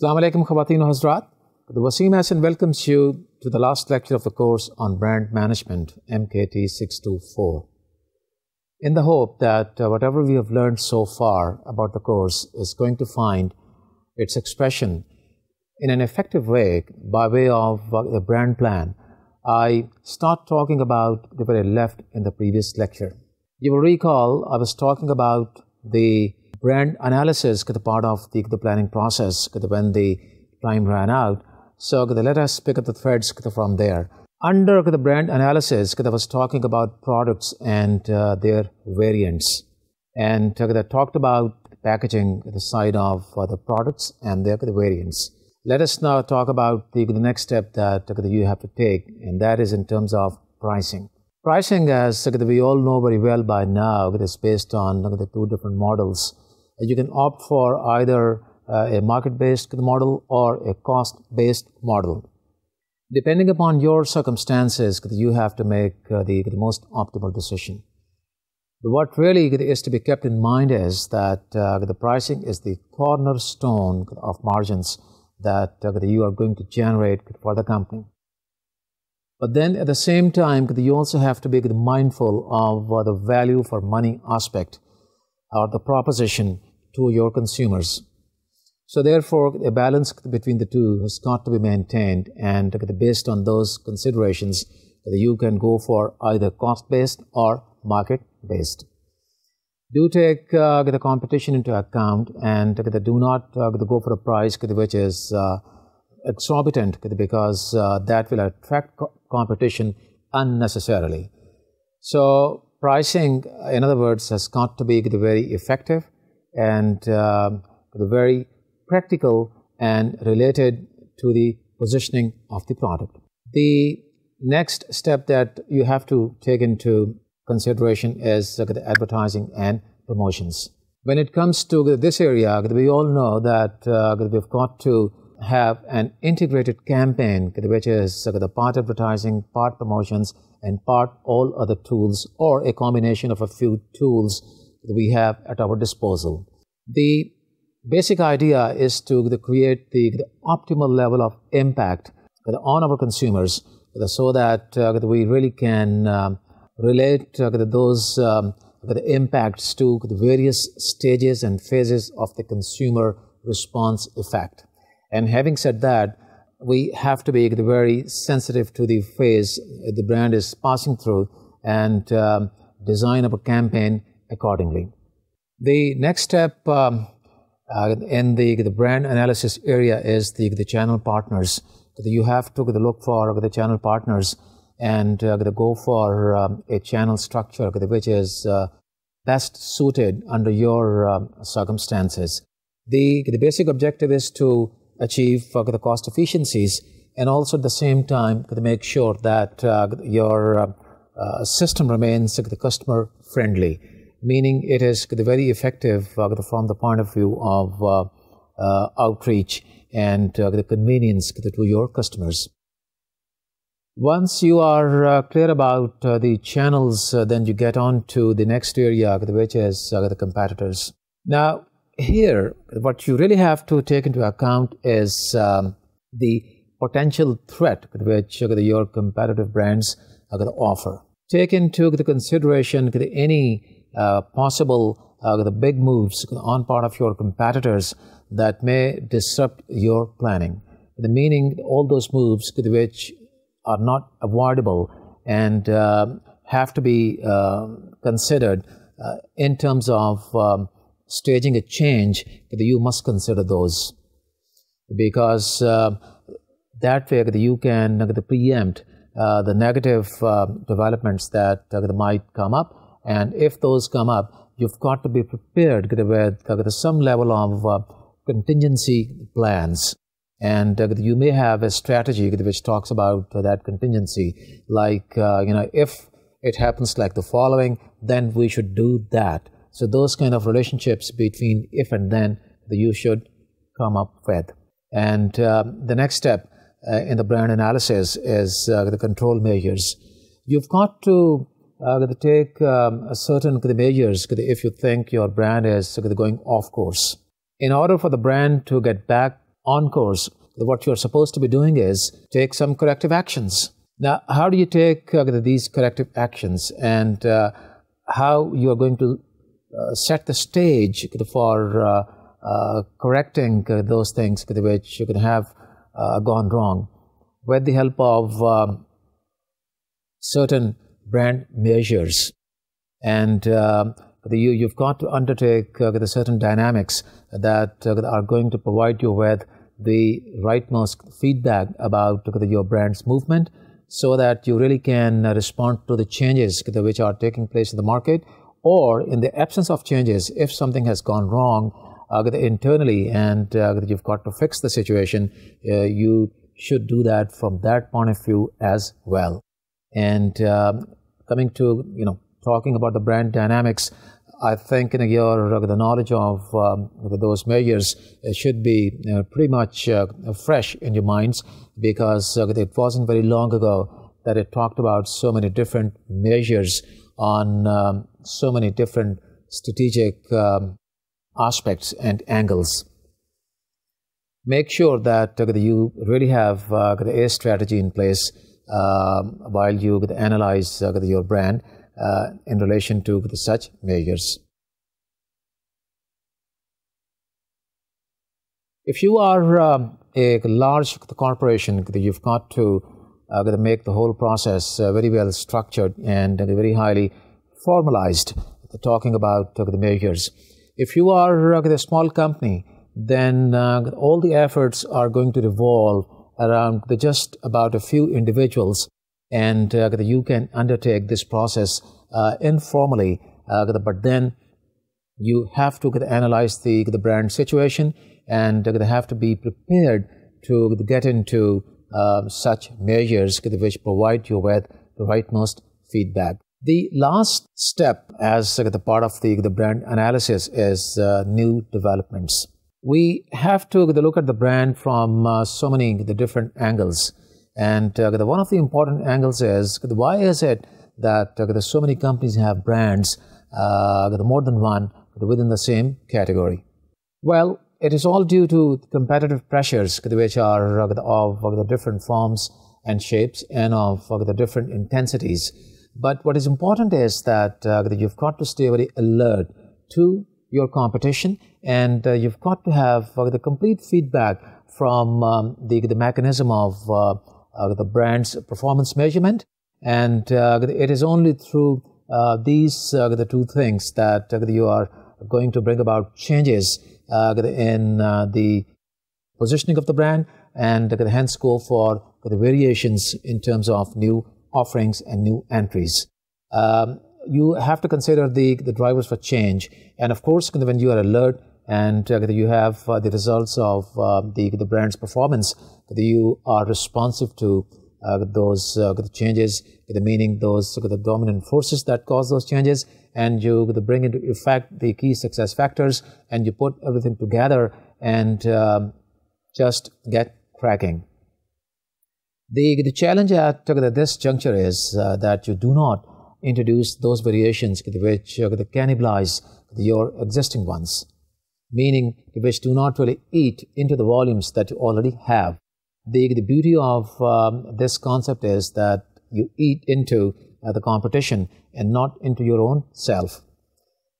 Assalamu alaikum khawateen hazrat. The Waseem Ahsan welcomes you to the last lecture of the course on brand management, MKT 624. In the hope that uh, whatever we have learned so far about the course is going to find its expression in an effective way by way of uh, the brand plan, I start talking about the very left in the previous lecture. You will recall I was talking about the brand analysis the part of the, the planning process when the time ran out. So let us pick up the threads from there. Under the brand analysis, I was talking about products and uh, their variants. And I talked about packaging the side of uh, the products and their the variants. Let us now talk about the, the next step that you have to take, and that is in terms of pricing. Pricing, as we all know very well by now, is based on the two different models you can opt for either uh, a market-based model or a cost-based model. Depending upon your circumstances, you have to make uh, the, the most optimal decision. But what really is to be kept in mind is that uh, the pricing is the cornerstone of margins that uh, you are going to generate for the company. But then at the same time, you also have to be mindful of uh, the value for money aspect or the proposition to your consumers. So therefore, a balance between the two has got to be maintained, and based on those considerations, you can go for either cost-based or market-based. Do take uh, the competition into account, and do not uh, go for a price which is uh, exorbitant, because uh, that will attract co competition unnecessarily. So pricing, in other words, has got to be very effective and uh, very practical and related to the positioning of the product. The next step that you have to take into consideration is uh, the advertising and promotions. When it comes to this area, we all know that uh, we've got to have an integrated campaign, which is uh, the part advertising, part promotions, and part all other tools, or a combination of a few tools that we have at our disposal. The basic idea is to create the, the optimal level of impact on our consumers so that uh, we really can um, relate uh, those um, impacts to the various stages and phases of the consumer response effect. And having said that, we have to be very sensitive to the phase the brand is passing through and um, design a campaign accordingly. The next step um, uh, in the, the brand analysis area is the, the channel partners. You have to look for the channel partners and uh, go for um, a channel structure which is uh, best suited under your um, circumstances. The, the basic objective is to achieve uh, the cost efficiencies and also at the same time to make sure that uh, your uh, uh, system remains the customer friendly meaning it is very effective from the point of view of uh, uh, outreach and uh, the convenience to your customers. Once you are clear about the channels, then you get on to the next area, which is the competitors. Now, here, what you really have to take into account is um, the potential threat which your competitive brands are going to offer. Take into consideration any uh, possible uh, the big moves on part of your competitors that may disrupt your planning. The meaning all those moves which are not avoidable and uh, have to be uh, considered uh, in terms of um, staging a change, you must consider those because uh, that way you can preempt the negative developments that might come up and if those come up, you've got to be prepared with some level of uh, contingency plans. And uh, you may have a strategy which talks about that contingency, like, uh, you know, if it happens like the following, then we should do that. So those kind of relationships between if and then that you should come up with. And um, the next step uh, in the brand analysis is uh, the control measures. You've got to uh, take um, certain measures if you think your brand is going off course. In order for the brand to get back on course, what you're supposed to be doing is take some corrective actions. Now, how do you take uh, these corrective actions and uh, how you are going to uh, set the stage for uh, uh, correcting uh, those things which you could have gone wrong with the help of um, certain brand measures. And um, you, you've got to undertake the certain dynamics that are going to provide you with the rightmost feedback about your brand's movement so that you really can respond to the changes which are taking place in the market or in the absence of changes if something has gone wrong uh, internally and uh, you've got to fix the situation uh, you should do that from that point of view as well and um, coming to you know talking about the brand dynamics I think in your uh, the knowledge of um, those measures should be uh, pretty much uh, fresh in your minds because it wasn't very long ago that it talked about so many different measures on um, so many different strategic um, aspects and angles. Make sure that uh, you really have uh, a strategy in place uh, while you analyze uh, your brand uh, in relation to such measures. If you are um, a large corporation, you've got to uh, make the whole process uh, very well structured and uh, very highly formalized, talking about the measures. If you are a small company, then all the efforts are going to revolve around just about a few individuals and you can undertake this process informally, but then you have to analyze the, the brand situation and they have to be prepared to get into uh, such measures which provide you with the rightmost feedback. The last step as uh, the part of the, the brand analysis is uh, new developments. We have to look at the brand from uh, so many the different angles. And uh, one of the important angles is why is it that uh, so many companies have brands, uh, more than one, within the same category? Well, it is all due to competitive pressures which are of the different forms and shapes and of the different intensities. But what is important is that uh, you've got to stay very alert to your competition and uh, you've got to have uh, the complete feedback from um, the, the mechanism of uh, uh, the brand's performance measurement. And uh, it is only through these the two things that you are going to bring about changes in the positioning of the brand and hence go for the variations in terms of new offerings and new entries. Um, you have to consider the, the drivers for change. And of course, when you are alert and uh, you have uh, the results of uh, the, the brand's performance, you are responsive to those changes, the meaning those the dominant forces that cause those changes, and you bring into effect the key success factors and you put everything together and um, just get cracking. The, the challenge at this juncture is uh, that you do not introduce those variations which uh, cannibalize your existing ones, meaning which do not really eat into the volumes that you already have. The, the beauty of um, this concept is that you eat into uh, the competition and not into your own self.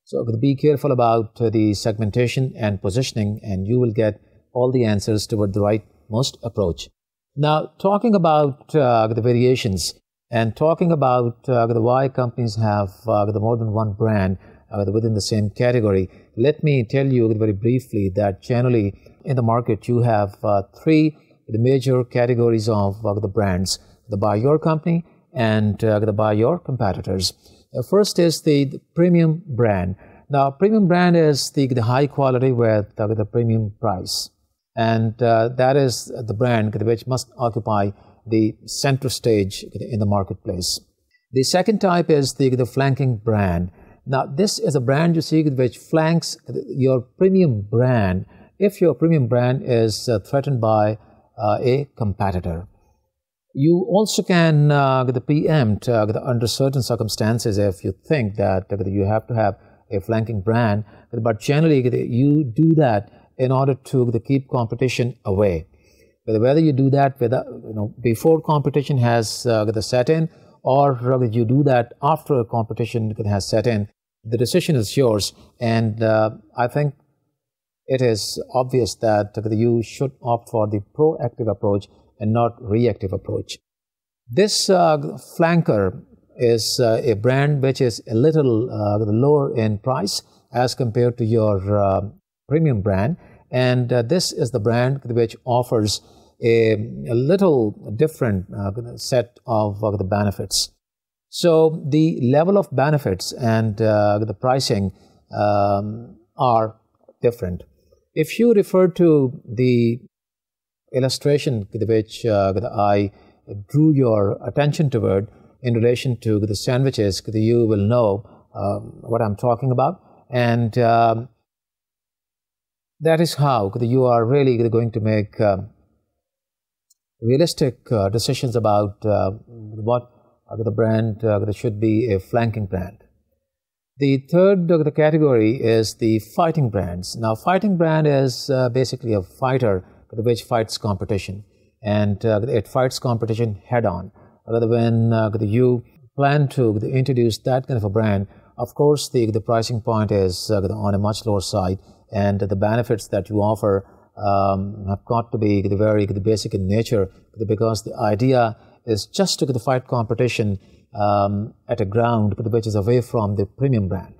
So be careful about uh, the segmentation and positioning and you will get all the answers toward the right most approach. Now, talking about uh, the variations and talking about uh, the why companies have uh, the more than one brand uh, within the same category, let me tell you very briefly that generally in the market you have three the major categories of the brands. The by your company, and uh, by your competitors. Uh, first is the, the, premium brand. Now, premium brand is the, the high quality with uh, the premium price. And uh, that is the brand which must occupy the center stage in the marketplace. The second type is the, the flanking brand. Now, this is a brand you see which flanks your premium brand if your premium brand is uh, threatened by uh, a competitor. You also can uh, preempt uh, under certain circumstances if you think that uh, you have to have a flanking brand, but generally you do that in order to keep competition away. Whether you do that whether, you know, before competition has uh, set in or whether you do that after competition has set in, the decision is yours. And uh, I think it is obvious that you should opt for the proactive approach and not reactive approach. This uh, flanker is uh, a brand which is a little uh, lower in price as compared to your uh, premium brand. And uh, this is the brand which offers a, a little different uh, set of uh, the benefits. So the level of benefits and the pricing um, are different. If you refer to the illustration which I drew your attention toward in relation to the sandwiches, you will know um, what I'm talking about. And um, that is how you are really going to make um, realistic uh, decisions about uh, what the brand uh, should be a flanking brand. The third the category is the fighting brands. Now, fighting brand is basically a fighter which fights competition, and it fights competition head on. When you plan to introduce that kind of a brand, of course, the, the pricing point is uh, on a much lower side, and the benefits that you offer um, have got to be very basic in nature, because the idea is just to fight competition um, at a ground which is away from the premium brand.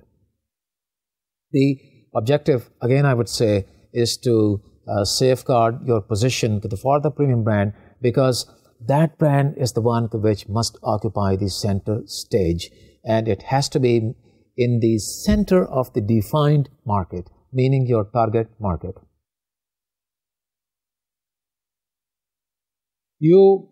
The objective, again, I would say, is to uh, safeguard your position for the premium brand because that brand is the one which must occupy the center stage and it has to be in the center of the defined market, meaning your target market. You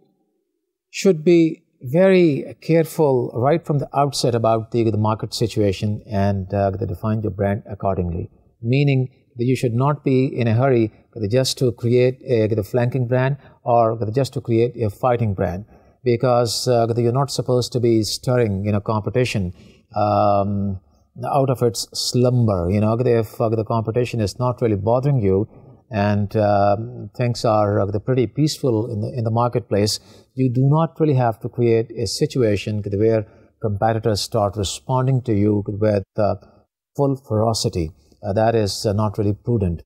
should be very careful right from the outset about the, the market situation and uh, define your brand accordingly, meaning that you should not be in a hurry just to create a, a flanking brand or just to create a fighting brand because uh, you're not supposed to be stirring you know competition um, out of its slumber. You know, if uh, the competition is not really bothering you and uh, things are uh, pretty peaceful in the, in the marketplace, you do not really have to create a situation where competitors start responding to you with uh, full ferocity. Uh, that is uh, not really prudent.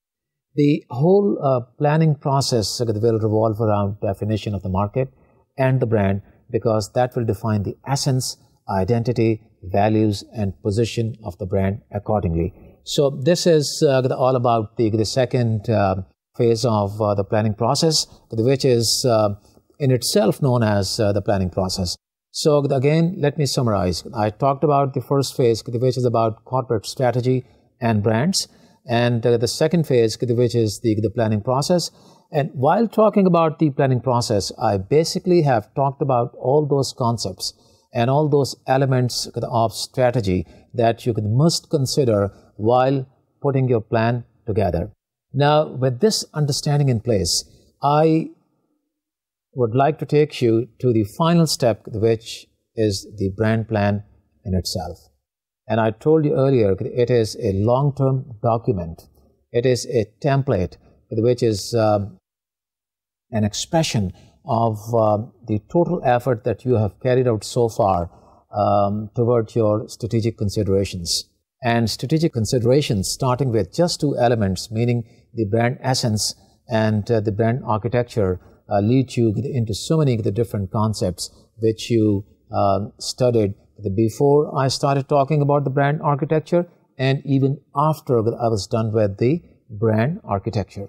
The whole planning process will revolve around definition of the market and the brand because that will define the essence, identity, values and position of the brand accordingly. So this is uh, all about the, the second uh, phase of uh, the planning process, which is uh, in itself known as uh, the planning process. So again, let me summarize. I talked about the first phase, which is about corporate strategy and brands, and uh, the second phase, which is the, the planning process. And while talking about the planning process, I basically have talked about all those concepts and all those elements of strategy that you must consider while putting your plan together. Now, with this understanding in place, I would like to take you to the final step, which is the brand plan in itself. And I told you earlier, it is a long-term document. It is a template, which is um, an expression of uh, the total effort that you have carried out so far um, towards your strategic considerations. And strategic considerations starting with just two elements, meaning the brand essence and uh, the brand architecture, uh, lead you into so many of the different concepts which you uh, studied before I started talking about the brand architecture and even after I was done with the brand architecture.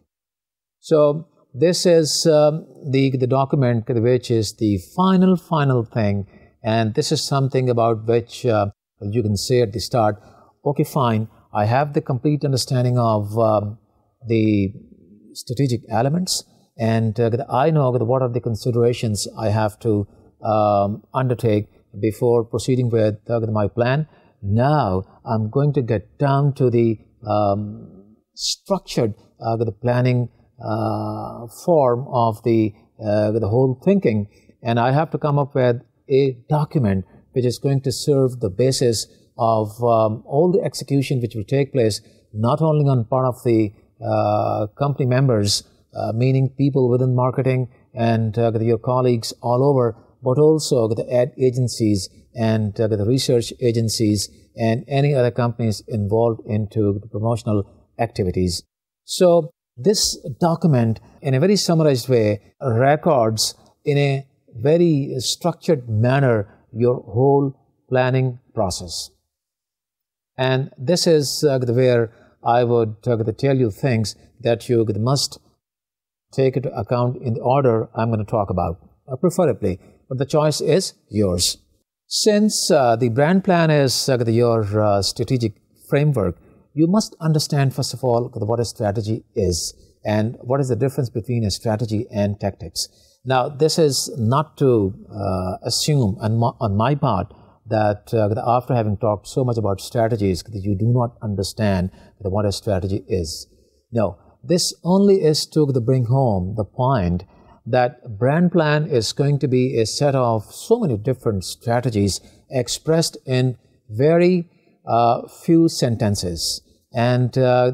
So this is um, the, the document which is the final, final thing. And this is something about which uh, you can say at the start, okay, fine, I have the complete understanding of um, the strategic elements and uh, I know what are the considerations I have to um, undertake before proceeding with uh, my plan. Now I'm going to get down to the um, structured uh, the planning uh, form of the, uh, the whole thinking. And I have to come up with a document which is going to serve the basis of um, all the execution which will take place not only on part of the uh, company members, uh, meaning people within marketing and uh, your colleagues all over, but also the ad agencies and uh, the research agencies and any other companies involved into the promotional activities. So this document, in a very summarized way, records in a very structured manner your whole planning process. And this is uh, where I would uh, tell you things that you must take into account in the order I'm going to talk about, uh, preferably. But the choice is yours. Since uh, the brand plan is uh, your uh, strategic framework, you must understand, first of all, what a strategy is and what is the difference between a strategy and tactics. Now, this is not to uh, assume on my, on my part that uh, after having talked so much about strategies, that you do not understand what a strategy is. No, this only is to bring home the point that brand plan is going to be a set of so many different strategies expressed in very uh, few sentences and uh,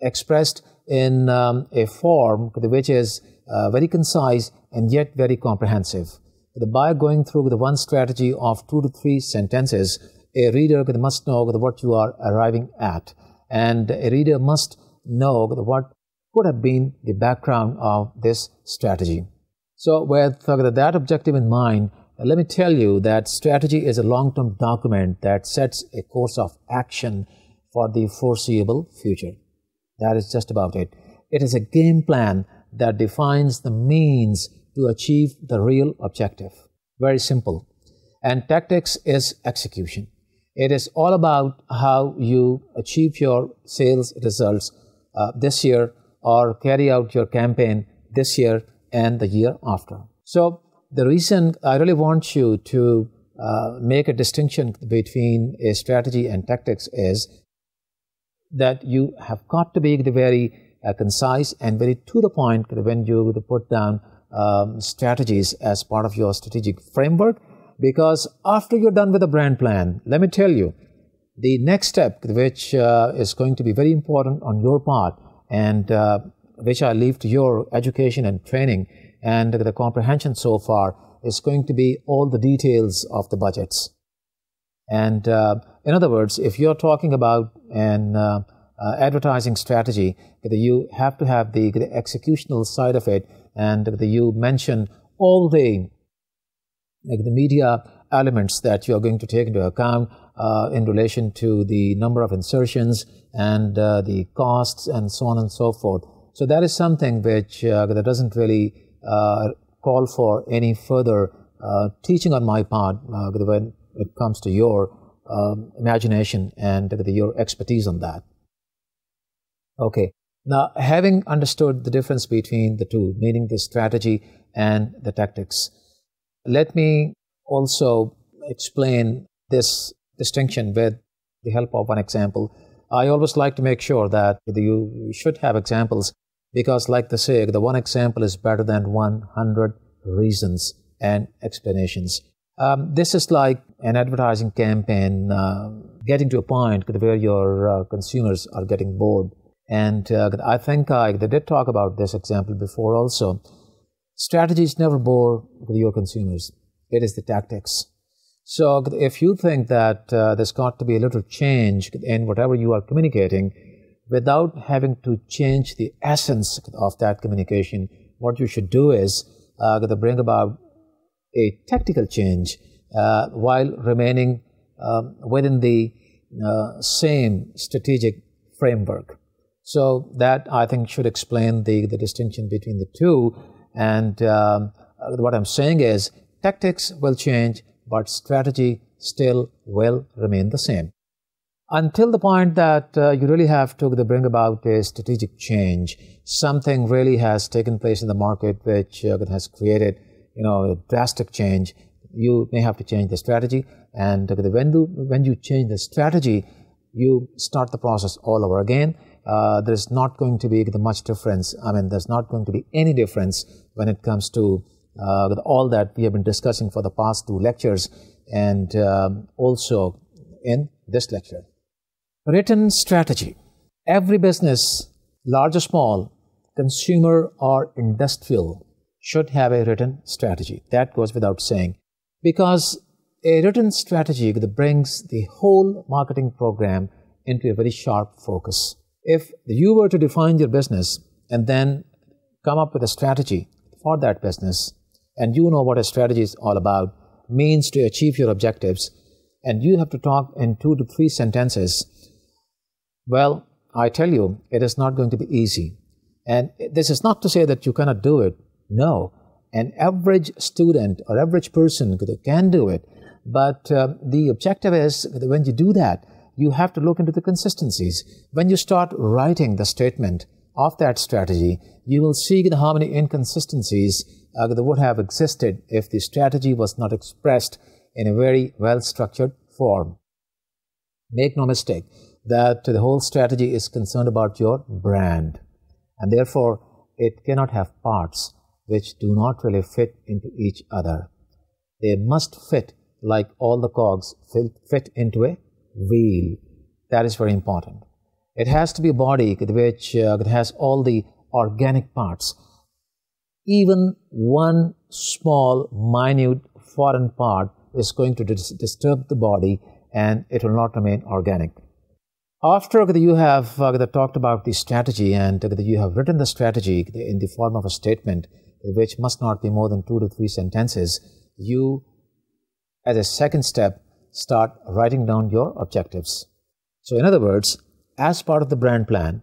expressed in um, a form which is uh, very concise and yet very comprehensive. By going through the one strategy of two to three sentences, a reader must know what you are arriving at, and a reader must know what could have been the background of this strategy. So, with that objective in mind, let me tell you that strategy is a long term document that sets a course of action for the foreseeable future. That is just about it. It is a game plan that defines the means to achieve the real objective. Very simple. And tactics is execution. It is all about how you achieve your sales results uh, this year or carry out your campaign this year and the year after. So, the reason I really want you to uh, make a distinction between a strategy and tactics is that you have got to be very uh, concise and very to the point when you put down um, strategies as part of your strategic framework. Because after you're done with the brand plan, let me tell you, the next step, which uh, is going to be very important on your part, and uh, which I leave to your education and training and the comprehension so far, is going to be all the details of the budgets. And uh, in other words, if you're talking about an uh, uh, advertising strategy, you have to have the, the, executional side of it, and you mention all the like the media elements that you are going to take into account uh, in relation to the number of insertions and uh, the costs and so on and so forth. So that is something which uh, that doesn't really call for any further teaching on my part when it comes to your um, imagination and your expertise on that. Okay. Now, having understood the difference between the two, meaning the strategy and the tactics, let me also explain this distinction with the help of one example. I always like to make sure that you should have examples because, like they say, the one example is better than 100 reasons and explanations. Um, this is like an advertising campaign uh, getting to a point where your uh, consumers are getting bored. And uh, I think I they did talk about this example before also. Strategies never bore your consumers. It is the tactics. So if you think that uh, there's got to be a little change in whatever you are communicating, without having to change the essence of that communication, what you should do is uh, bring about a tactical change uh, while remaining um, within the uh, same strategic framework. So that I think should explain the, the distinction between the two. And um, what I'm saying is tactics will change, but strategy still will remain the same. Until the point that uh, you really have to bring about a strategic change, something really has taken place in the market which uh, has created, you know, a drastic change. You may have to change the strategy, and when you, when you change the strategy, you start the process all over again uh, there's not going to be much difference. I mean, there's not going to be any difference when it comes to uh, all that we have been discussing for the past two lectures and um, also in this lecture. Written strategy. Every business large or small, consumer or industrial, should have a written strategy. That goes without saying. Because a written strategy that brings the whole marketing program into a very sharp focus. If you were to define your business and then come up with a strategy for that business, and you know what a strategy is all about, means to achieve your objectives, and you have to talk in two to three sentences, well, I tell you, it is not going to be easy. And this is not to say that you cannot do it. No. An average student or average person can do it. But uh, the objective is when you do that, you have to look into the consistencies. When you start writing the statement of that strategy, you will see how many inconsistencies uh, that would have existed if the strategy was not expressed in a very well structured form. Make no mistake that the whole strategy is concerned about your brand, and therefore it cannot have parts which do not really fit into each other. They must fit like all the cogs fit, into a wheel. That is very important. It has to be a body which uh, has all the organic parts. Even one small, minute foreign part is going to dis disturb the body and it will not remain organic. After you have uh, talked about the strategy and you have written the strategy in the form of a statement, which must not be more than two to three sentences, you, as a second step, start writing down your objectives. So, in other words, as part of the brand plan,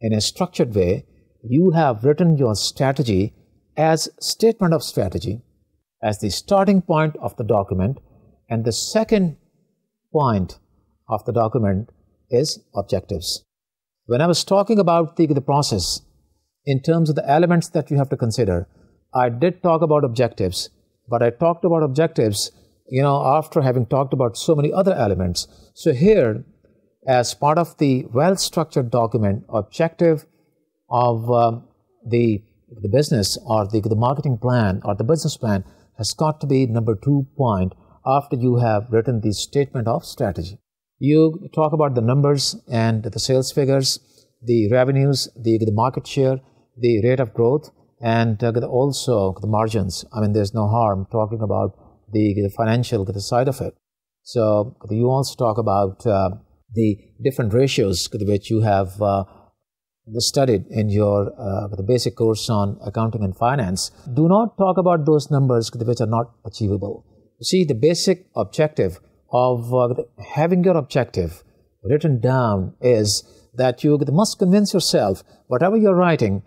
in a structured way, you have written your strategy as statement of strategy as the starting point of the document and the second point of the document is objectives. When I was talking about the, the process in terms of the elements that you have to consider, I did talk about objectives, but I talked about objectives, you know, after having talked about so many other elements. So here, as part of the well-structured document, objective of uh, the, the business or the, the marketing plan or the business plan has got to be number two point after you have written the statement of strategy. You talk about the numbers and the sales figures, the revenues, the, the market share, the rate of growth, and uh, also the margins. I mean, there's no harm talking about the, the financial the side of it. So you also talk about uh, the different ratios which you have uh, studied in your uh, the basic course on accounting and finance. Do not talk about those numbers which are not achievable. See, the basic objective of uh, having your objective written down is that you must convince yourself whatever you're writing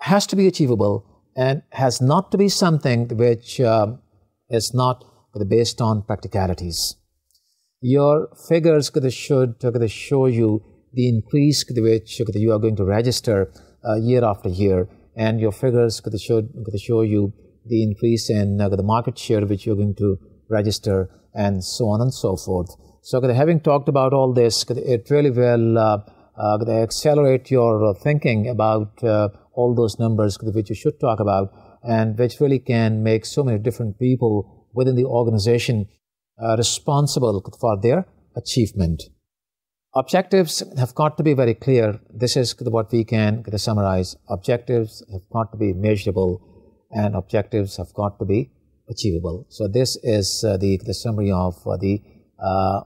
has to be achievable and has not to be something which uh, is not based on practicalities. Your figures should show you the increase which you are going to register uh, year after year, and your figures should show you the increase in uh, the market share which you're going to register, and so on and so forth. So, having talked about all this, it really will uh, uh, accelerate your thinking about uh, all those numbers which you should talk about, and which really can make so many different people within the organization responsible for their achievement. Objectives have got to be very clear. This is what we can summarize. Objectives have got to be measurable and objectives have got to be achievable. So this is uh, the, the summary of uh, the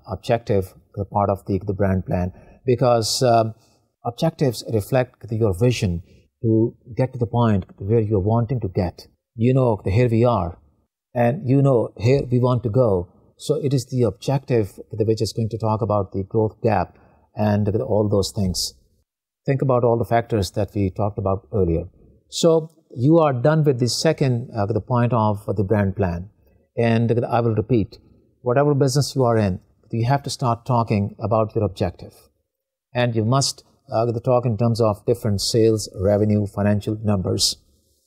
objective part of the, the brand plan because um, objectives reflect your vision to get to the point where you're wanting to get. You know, here we are and you know, here we want to go so it is the objective which is going to talk about the growth gap and all those things. Think about all the factors that we talked about earlier. So you are done with the second, uh, the point of the brand plan. And I will repeat, whatever business you are in, you have to start talking about your objective. And you must uh, talk in terms of different sales, revenue, financial numbers.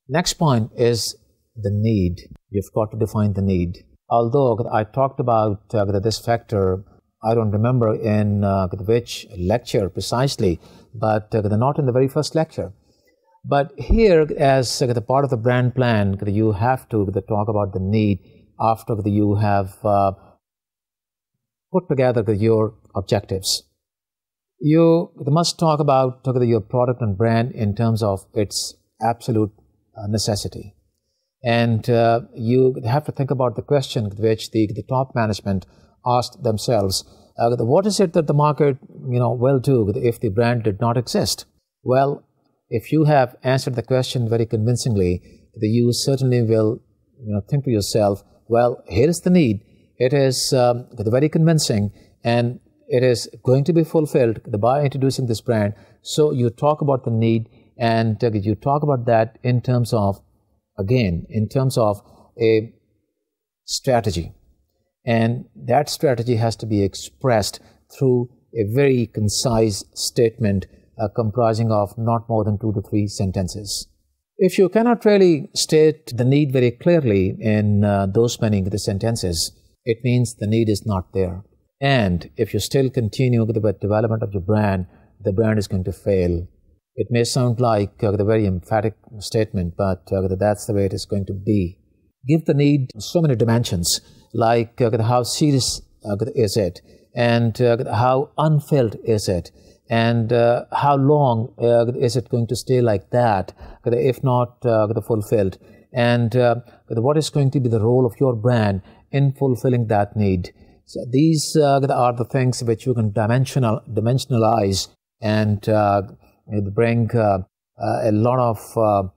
Next point is the need. You've got to define the need although I talked about uh, this factor, I don't remember in uh, which lecture precisely, but uh, not in the very first lecture. But here, as the part of the brand plan, you have to talk about the need after you have put together your objectives. you must talk about your product and brand in terms of its absolute uh, necessity. And uh, you have to think about the question which the, the top management asked themselves. Uh, what is it that the market you know, will do if the brand did not exist? Well, if you have answered the question very convincingly, you certainly will you know, think to yourself, well, here is the need. It is um, very convincing and it is going to be fulfilled by introducing this brand. So you talk about the need and uh, you talk about that in terms of, again, in terms of a strategy. And that strategy has to be expressed through a very concise statement uh, comprising of not more than two to three sentences. If you cannot really state the need very clearly in uh, those many the sentences, it means the need is not there. And if you still continue with the development of your brand, the brand is going to fail. It may sound like uh, the very emphatic statement, but uh, that's the way it is going to be. Give the need so many dimensions, like uh, how serious uh, is it, and uh, how unfilled is it, and uh, how long is it going to stay like that, if not fulfilled, and what is going to be the role of your brand in fulfilling that need. So these are the things which you can dimensional dimensionalize and bring uh, uh, a lot of uh,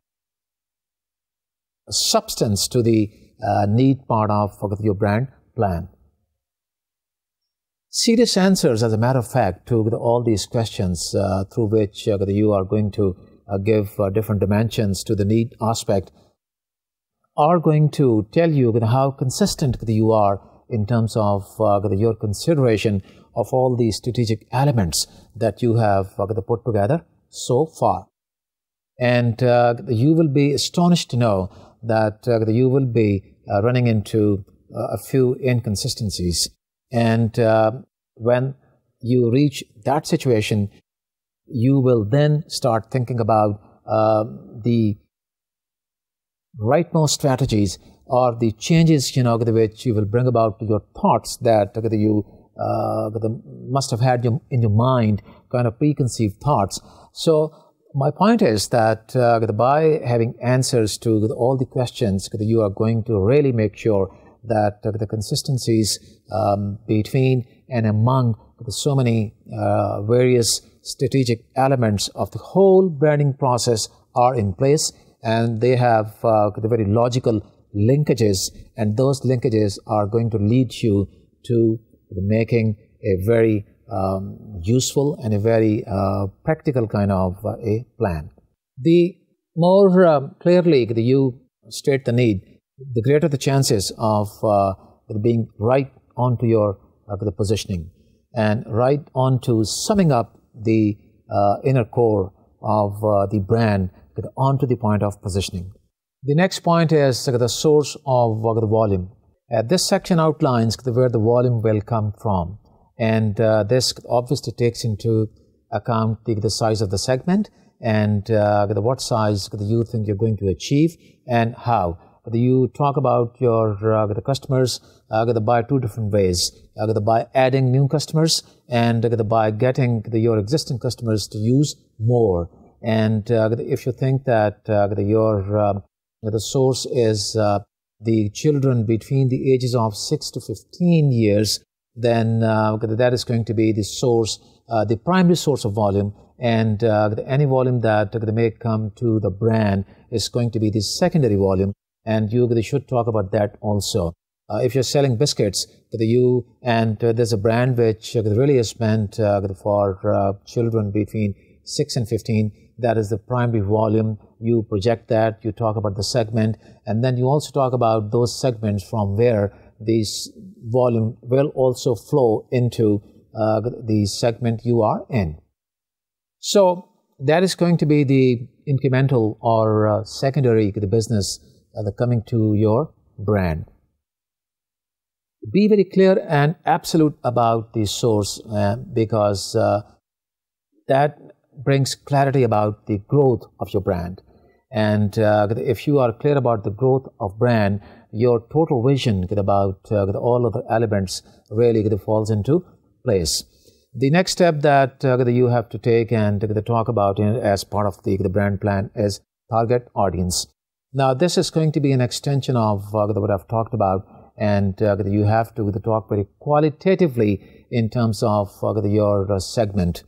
substance to the need part of your brand plan. Serious answers, as a matter of fact, to all these questions through which you are going to give different dimensions to the need aspect are going to tell you how consistent you are in terms of your consideration of all these strategic elements that you have put together so far. And uh, you will be astonished to know that uh, you will be uh, running into uh, a few inconsistencies. And uh, when you reach that situation, you will then start thinking about uh, the rightmost strategies or the changes, you know, which you will bring about to your thoughts that you must have had in your mind, kind of preconceived thoughts. So my point is that uh, by having answers to all the questions, you are going to really make sure that uh, the consistencies um, between and among so many uh, various strategic elements of the whole branding process are in place and they have uh, the very logical linkages and those linkages are going to lead you to making a very um, useful and a very uh, practical kind of uh, a plan. The more uh, clearly you state the need, the greater the chances of uh, being right onto your uh, the positioning and right onto summing up the uh, inner core of the brand onto the point of positioning. The next point is the source of the volume. this section outlines where the volume will come from. And uh, this obviously takes into account the, size of the segment and uh, what size you think you're going to achieve and how. You talk about your uh, the customers uh, by two different ways. Uh, by adding new customers and uh, by getting the, your existing customers to use more. And uh, if you think that uh, your uh, the source is uh, the children between the ages of 6 to 15 years, then uh, that is going to be the source, the primary source of volume, and any volume that may come to the brand is going to be the secondary volume, and you should talk about that also. Uh, if you're selling biscuits, you and uh, there's a brand which really is meant uh, for children between 6 and 15, that is the primary volume. You project that, you talk about the segment, and then you also talk about those segments from where these volume will also flow into uh, the segment you are in. So that is going to be the incremental or uh, secondary the business uh, coming to your brand. Be very clear and absolute about the source uh, because uh, that brings clarity about the growth of your brand. And uh, if you are clear about the growth of brand, your total vision about uh, all of the elements really falls into place. The next step that uh, you have to take and talk about as part of the, the brand plan is target audience. Now, this is going to be an extension of uh, what I've talked about, and uh, you have to talk very qualitatively in terms of uh, your uh, segment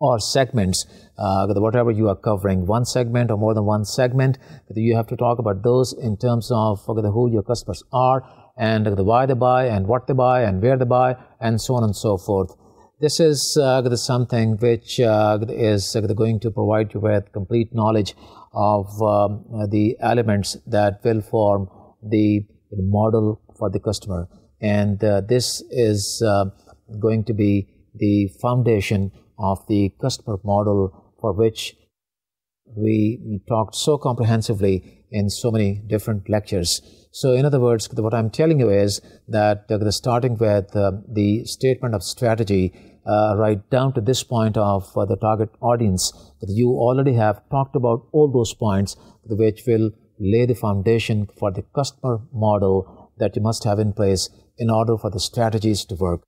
or segments, whatever you are covering, one segment or more than one segment. You have to talk about those in terms of who your customers are and why they buy and what they buy and where they buy and so on and so forth. This is uh, something which uh, is uh, going to provide you with complete knowledge of um, the elements that will form the model for the customer. And uh, this is uh, going to be the foundation of the customer model for which we talked so comprehensively in so many different lectures. So, in other words, what I'm telling you is that uh, starting with uh, the statement of strategy uh, right down to this point of uh, the target audience, you already have talked about all those points which will lay the foundation for the customer model that you must have in place in order for the strategies to work.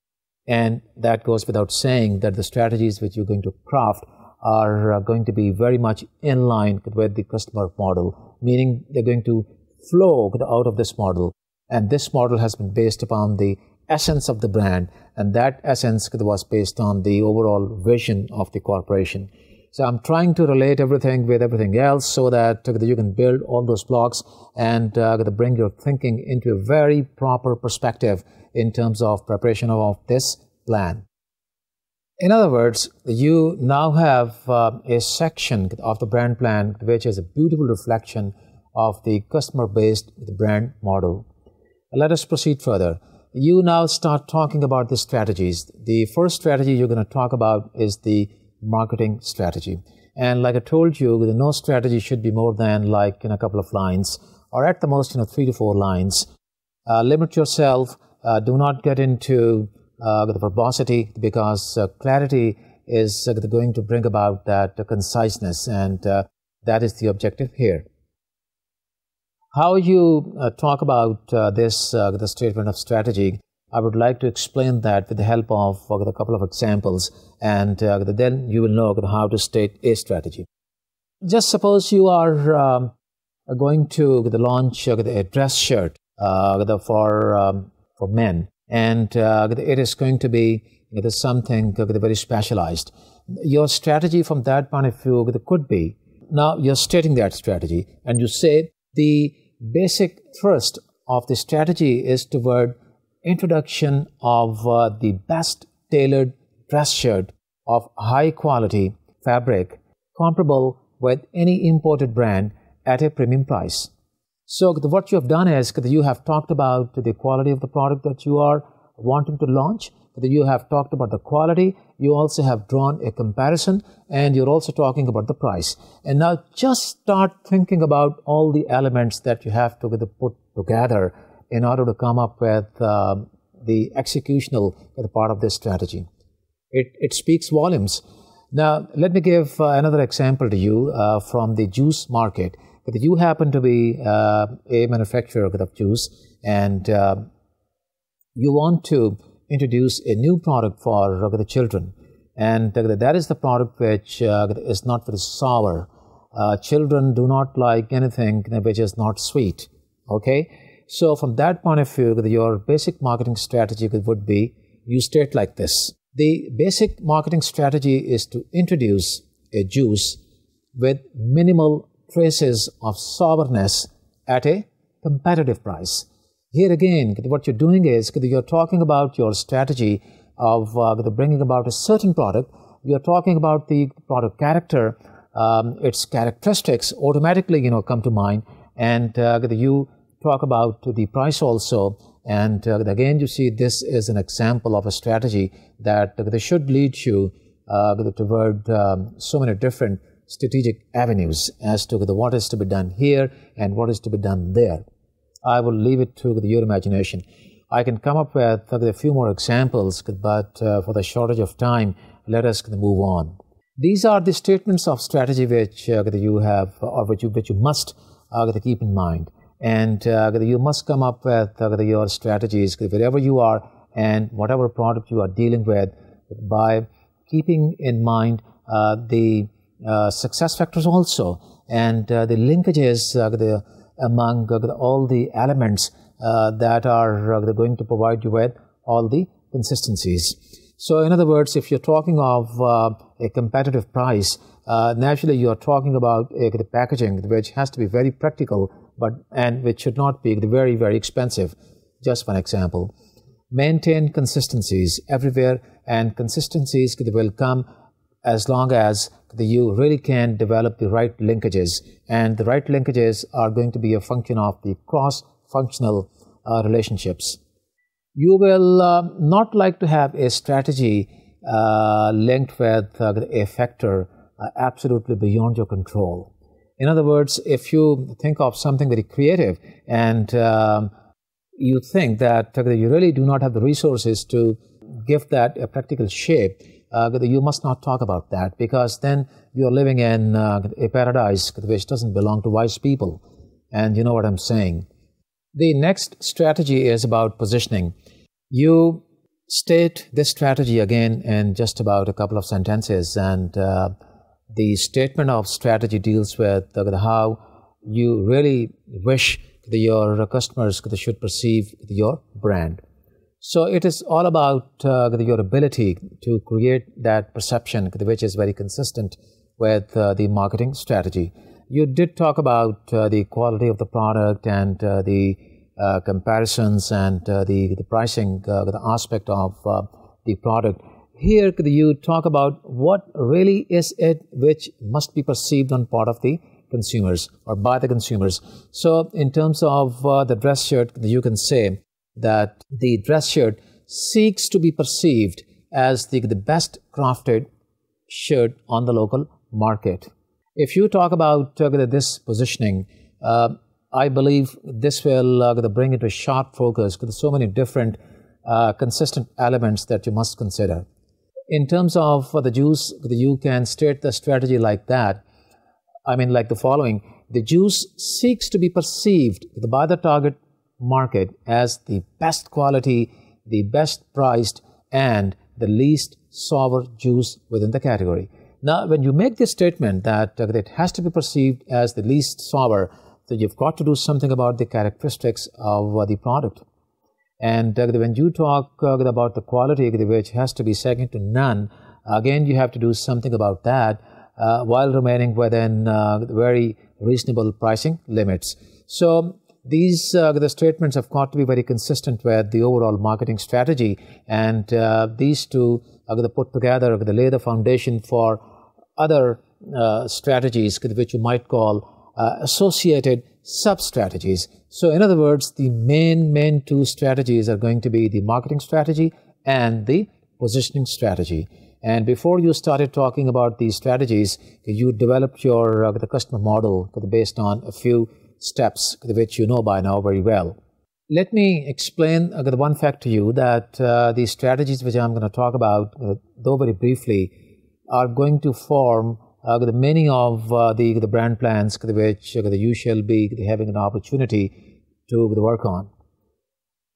And that goes without saying that the strategies which you're going to craft are uh, going to be very much in line with the customer model, meaning they're going to flow out of this model. And this model has been based upon the essence of the brand, and that essence was based on the overall vision of the corporation. So I'm trying to relate everything with everything else so that you can build all those blocks and uh, bring your thinking into a very proper perspective in terms of preparation of this plan. In other words, you now have uh, a section of the brand plan which is a beautiful reflection of the customer-based brand model. Let us proceed further. You now start talking about the strategies. The first strategy you're going to talk about is the marketing strategy. And like I told you, the no strategy should be more than like in a couple of lines, or at the most, you know, three to four lines. Uh, limit yourself. Uh, do not get into uh, the verbosity because uh, clarity is uh, going to bring about that conciseness, and uh, that is the objective here. How you uh, talk about uh, this, uh, the statement of strategy, I would like to explain that with the help of a couple of examples, and then you will know how to state a strategy. Just suppose you are um, going to launch a dress shirt for, um, for men, and it is going to be something very specialized. Your strategy from that point of view could be now you're stating that strategy, and you say the basic thrust of the strategy is toward introduction of uh, the best tailored dress shirt of high quality fabric comparable with any imported brand at a premium price. So what you have done is you have talked about the quality of the product that you are wanting to launch you have talked about the quality, you also have drawn a comparison, and you're also talking about the price. And now just start thinking about all the elements that you have to put together in order to come up with uh, the executional part of this strategy. It, it speaks volumes. Now, let me give uh, another example to you uh, from the juice market. If you happen to be uh, a manufacturer of juice and uh, you want to introduce a new product for the children. And that is the product which uh, is not very sour. Uh, children do not like anything which is not sweet. Okay? So, from that point of view, your basic marketing strategy would be you state like this. The basic marketing strategy is to introduce a juice with minimal traces of sourness at a competitive price. Here again, what you're doing is you're talking about your strategy of uh, bringing about a certain product. You're talking about the product character, um, its characteristics automatically, you know, come to mind, and uh, you talk about the price also. And uh, again, you see this is an example of a strategy that uh, should lead you uh, toward um, so many different strategic avenues as to what is to be done here and what is to be done there. I will leave it to your imagination. I can come up with a few more examples, but uh, for the shortage of time, let us move on. These are the statements of strategy which uh, you have, or which you, which you must uh, keep in mind. And you must come up with your strategies wherever you are and whatever product you are dealing with. by keeping in mind the success factors also and the linkages among uh, all the elements uh, that are going to provide you with all the consistencies. So, in other words, if you're talking of a competitive price, naturally you are talking about the packaging, which has to be very practical, but and which should not be very very expensive. Just one example maintain consistencies everywhere, and consistencies will come as long as the, you really can develop the right linkages. And the right linkages are going to be a function of the cross-functional uh, relationships. You will uh, not like to have a strategy uh, linked with uh, a factor uh, absolutely beyond your control. In other words, if you think of something very creative and um, you think that you really do not have the resources to give that a practical shape, uh, you must not talk about that because then you're living in uh, a paradise which doesn't belong to wise people. And you know what I'm saying. The next strategy is about positioning. You state this strategy again in just about a couple of sentences, and uh, the statement of strategy deals with how you really wish your customers should perceive your brand. So it is all about uh, your ability to create that perception, which is very consistent with uh, the marketing strategy. You did talk about uh, the quality of the product and uh, the uh, comparisons and uh, the, the pricing, the aspect of the product. Here, you talk about what really is it which must be perceived on part of the consumers or by the consumers. So, in terms of the dress shirt, you can say that the dress shirt seeks to be perceived as the, the best crafted shirt on the local market. If you talk about uh, this positioning, uh, I believe this will uh, bring into sharp focus because so many different uh, consistent elements that you must consider. In terms of the juice, you can state the strategy like that I mean, like the following the juice seeks to be perceived by the target market as the best quality, the best priced, and the least sour juice within the category. Now, when you make this statement that uh, it has to be perceived as the least sour, so you've got to do something about the characteristics of uh, the product. And uh, when you talk uh, about the quality, which has to be second to none, again, you have to do something about that uh, while remaining within uh, very reasonable pricing limits. So these uh, the statements have got to be very consistent with the overall marketing strategy, and uh, these two are going to put together, are going to lay the foundation for other uh, strategies, which you might call uh, associated sub strategies. So, in other words, the main main two strategies are going to be the marketing strategy and the positioning strategy. And before you started talking about these strategies, you developed your uh, the customer model based on a few steps which you know by now very well. Let me explain uh, the one fact to you that uh, the strategies which I'm going to talk about, uh, though very briefly, are going to form uh, the many of uh, the, the brand plans which you shall be having an opportunity to work on.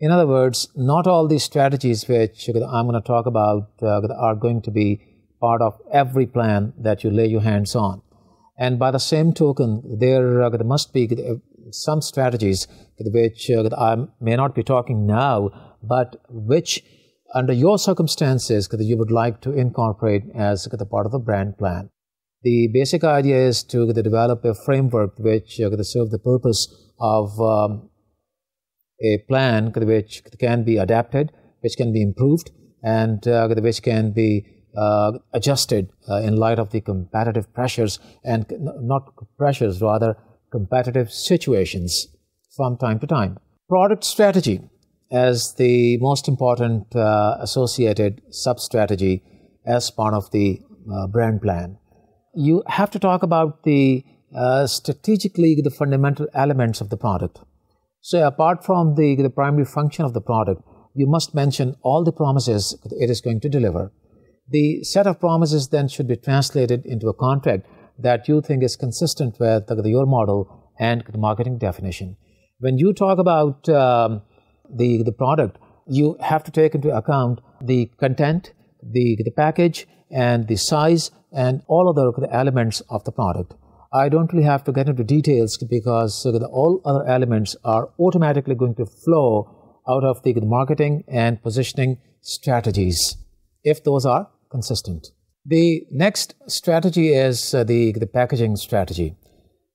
In other words, not all these strategies which I'm going to talk about uh, are going to be part of every plan that you lay your hands on. And by the same token, there, uh, must be uh, some strategies which uh, I may not be talking now, but which, under your circumstances, you would like to incorporate as part of the brand plan. The basic idea is to develop a framework which serve the purpose of um, a plan which can be adapted, which can be improved, and which can be uh, adjusted uh, in light of the competitive pressures and not pressures, rather competitive situations from time to time. Product strategy as the most important uh, associated sub strategy as part of the uh, brand plan. You have to talk about the uh, strategically the fundamental elements of the product so apart from the, the primary function of the product, you must mention all the promises it is going to deliver. The set of promises then should be translated into a contract that you think is consistent with the, your model and the marketing definition. When you talk about um, the, the product, you have to take into account the content, the, the package and the size and all other elements of the product. I don't really have to get into details because uh, all other elements are automatically going to flow out of the marketing and positioning strategies if those are consistent. The next strategy is uh, the, the packaging strategy.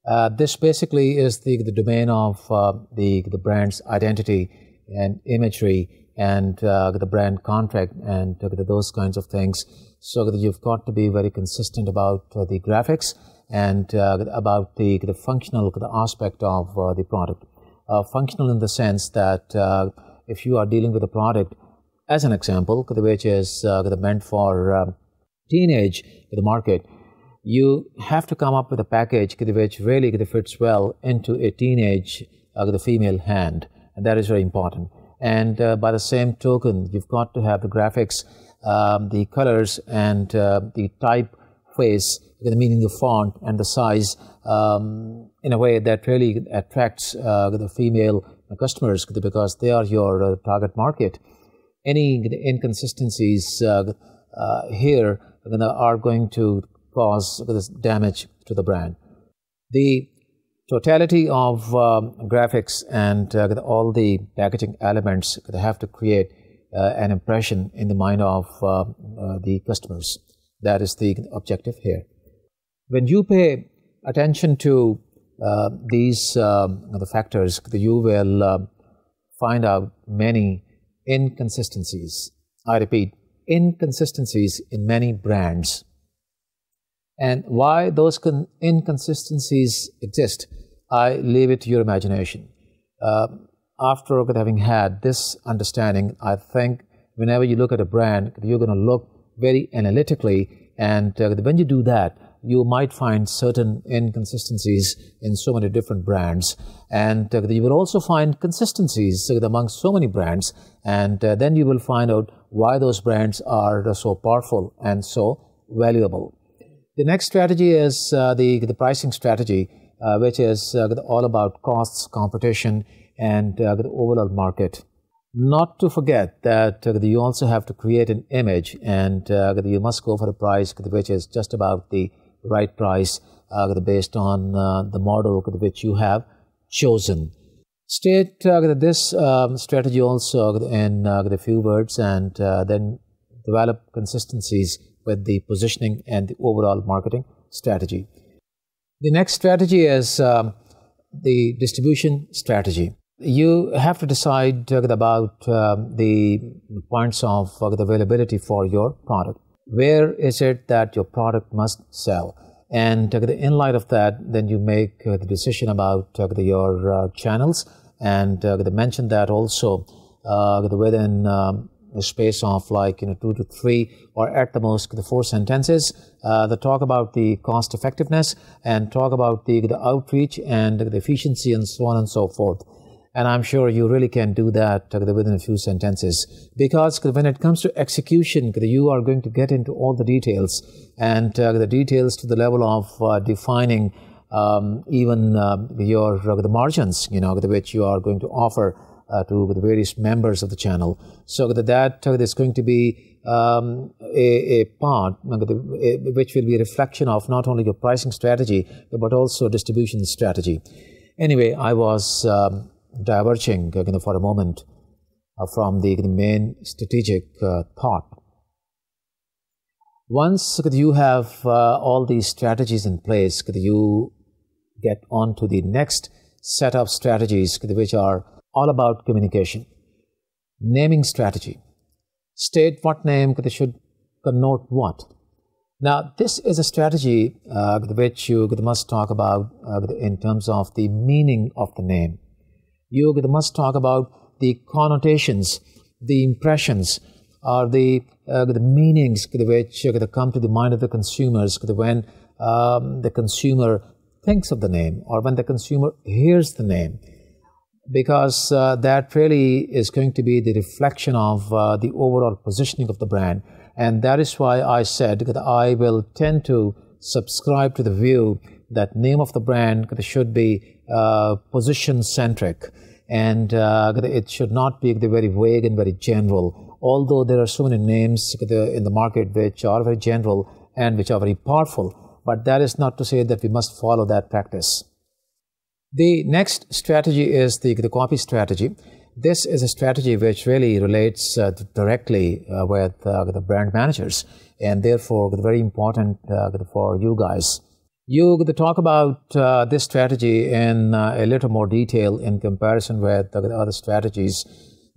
Uh, this basically is the, the domain of uh, the, the brand's identity and imagery and uh, the brand contract and uh, those kinds of things. So that you've got to be very consistent about uh, the graphics and about the, the functional the aspect of the product. functional in the sense that if you are dealing with a product, as an example, which is meant for um, teenage the market, you have to come up with a package which really fits well into a teenage uh, the female hand, and that is very important. And uh, by the same token, you've got to have the graphics, um, the colors, and uh, the typeface, the meaning the font and the size, um, in a way that really attracts uh, the female customers because they are your uh, target market. Any inconsistencies uh, here are going to cause damage to the brand. The totality of um, graphics and uh, all the packaging elements they have to create uh, an impression in the mind of uh, uh, the customers. That is the objective here. When you pay attention to uh, these um, the factors, you will um, find out many inconsistencies. I repeat, inconsistencies in many brands and why those inconsistencies exist, I leave it to your imagination. Uh, after having had this understanding, I think whenever you look at a brand, you're going to look very analytically. And uh, when you do that, you might find certain inconsistencies in so many different brands. And uh, you will also find consistencies among so many brands. And uh, then you will find out why those brands are so powerful and so valuable. The next strategy is uh, the, the pricing strategy, uh, which is uh, all about costs, competition, and uh, the overall market. Not to forget that you also have to create an image, and you must go for a price which is just about the right price based on the model which you have chosen. State this um, strategy also in a few words, and then develop consistencies with the positioning and the overall marketing strategy. The next strategy is um, the distribution strategy. You have to decide uh, about um, the points of uh, availability for your product. Where is it that your product must sell? And in light of that, then you make uh, the decision about uh, your uh, channels and they mention that also within um, a space of like you know two to three or at the most the four sentences uh, talk about the cost effectiveness and talk about the, the outreach and the efficiency and so on and so forth and i'm sure you really can do that within a few sentences because when it comes to execution you are going to get into all the details and uh, the details to the level of uh, defining um, even uh, your the margins you know which you are going to offer to the various members of the channel. So that, that uh, going to be um, a, a, part which will be a reflection of not only your pricing strategy but also distribution strategy. Anyway, I was um, diverging for a moment uh, from the, the, main strategic uh, thought. Once you have uh, all these strategies in place, you get on to the next set of strategies which are all about communication. Naming strategy. State what name should connote what. Now, this is a strategy uh, which you must talk about uh, in terms of the meaning of the name. You must talk about the connotations, the impressions, or the, uh, the meanings which come to the mind of the consumers when um, the consumer thinks of the name or when the consumer hears the name because uh, that really is going to be the reflection of uh, the overall positioning of the brand. And that is why I said that I will tend to subscribe to the view that name of the brand should be uh, position centric and uh, it should not be very vague and very general although there are so many names in the market which are very general and which are very powerful, but that is not to say that we must follow that practice. The next strategy is the, the copy strategy. This is a strategy which really relates uh, directly uh, with uh, the brand managers and therefore very important for you guys. You talk about uh, this strategy in uh, a little more detail in comparison with the other strategies.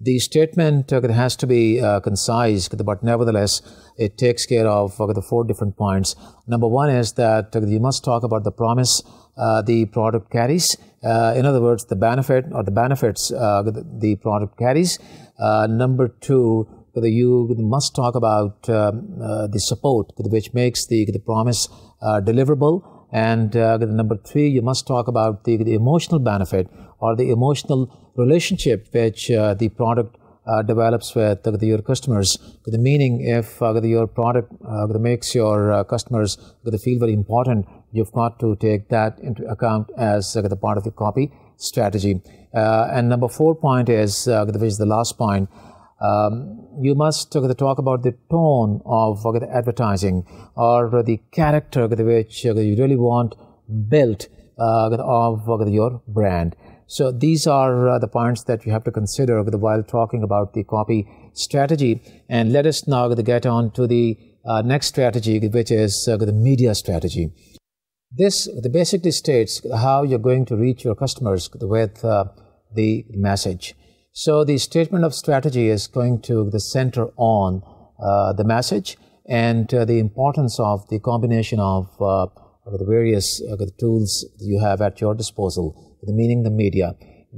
The statement has to be concise, but nevertheless, it takes care of the four different points. Number one is that you must talk about the promise the product carries. in other words, the benefit or the benefits the product carries. number two, you must talk about um, uh, the support which makes the, the promise uh, deliverable. And uh, number three, you must talk about the, the emotional benefit or the emotional relationship which the product uh, develops with uh, your customers. The meaning, if uh, your product makes your customers feel very important, you've got to take that into account as the part of the copy strategy. and number four point is, which is the last point, um, you must uh, talk about the tone of uh, the advertising or the character which uh, you really want built of your brand. So these are the points that you have to consider while talking about the copy strategy. And let us now get on to the next strategy, which is the media strategy. This basically states how you're going to reach your customers with the message. So the statement of strategy is going to the center on uh, the message and uh, the importance of the combination of uh, the various uh, the tools you have at your disposal, the meaning the media.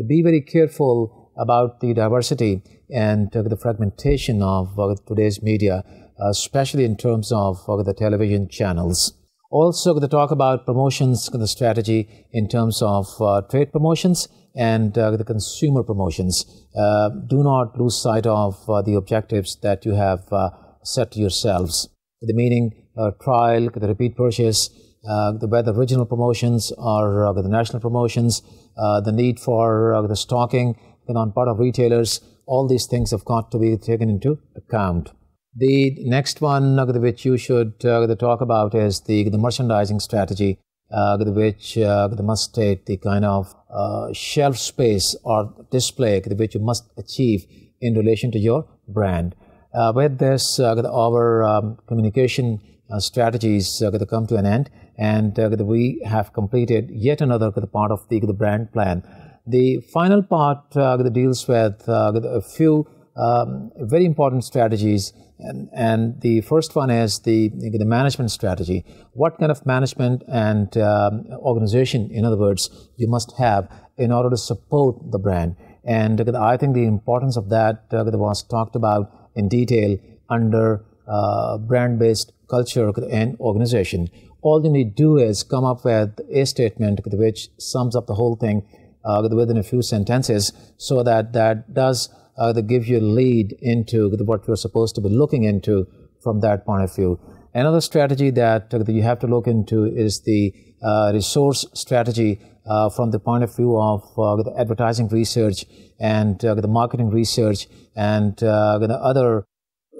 Be very careful about the diversity and uh, the fragmentation of uh, today's media, especially in terms of the television channels. Also, to talk about promotions, the strategy in terms of trade promotions and the consumer promotions. Uh, do not lose sight of uh, the objectives that you have uh, set yourselves. The meaning, uh, trial, the repeat purchase, uh, the whether regional promotions or the national promotions, the need for the stocking and on part of retailers, all these things have got to be taken into account. The next one which you should talk about is the, the merchandising strategy uh, which uh, must state the kind of uh, shelf space or display which you must achieve in relation to your brand. Uh, with this, uh, our um, communication uh, strategies uh, come to an end, and we have completed yet another part of the, brand plan. The final part deals with a few um, very important strategies and, and, the first one is the, the management strategy. What kind of management and um, organization, in other words, you must have in order to support the brand. And I think the importance of that uh, was talked about in detail under uh, brand based culture and organization. All you need to do is come up with a statement which sums up the whole thing uh, within a few sentences so that that does uh, that gives you a lead into what you're supposed to be looking into from that point of view. Another strategy that, uh, that you have to look into is the uh, resource strategy uh, from the point of view of uh, the advertising research and uh, the marketing research and the other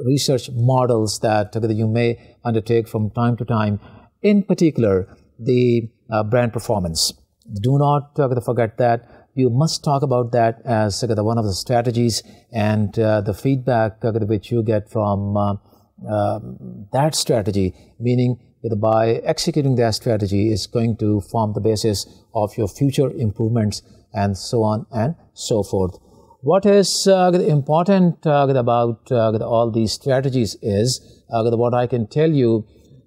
research models that you may undertake from time to time. In particular, the brand performance. Do not forget that you must talk about that as uh, one of the strategies and uh, the feedback uh, which you get from um, that strategy, meaning by executing that strategy is going to form the basis of your future improvements and so on and so forth. What is important about all these strategies is what I can tell you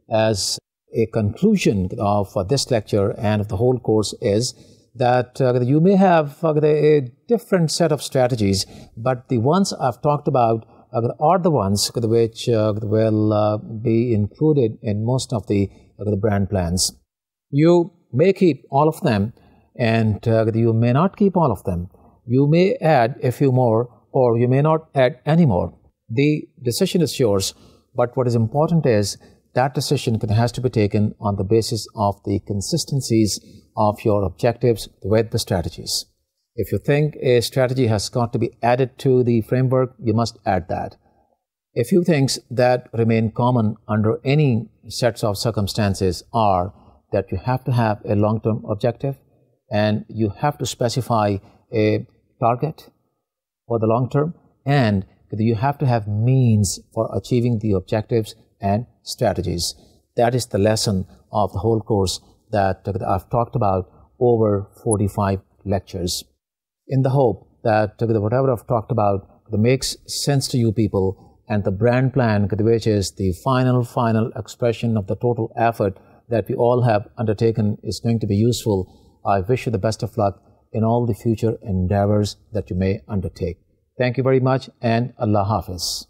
as a conclusion of this lecture and of the whole course is that uh, you may have a different set of strategies, but the ones I've talked about are the ones which uh, will uh, be included in most of the, the brand plans. You may keep all of them, and you may not keep all of them. You may add a few more, or you may not add any more. The decision is yours, but what is important is that decision has to be taken on the basis of the consistencies of your objectives with the strategies. If you think a strategy has got to be added to the framework, you must add that. A few things that remain common under any sets of circumstances are that you have to have a long-term objective and you have to specify a target for the long term and you have to have means for achieving the objectives and strategies. That is the lesson of the whole course that I've talked about over 45 lectures. In the hope that whatever I've talked about makes sense to you people and the brand plan, which is the final, final expression of the total effort that we all have undertaken is going to be useful. I wish you the best of luck in all the future endeavors that you may undertake. Thank you very much and Allah Hafiz.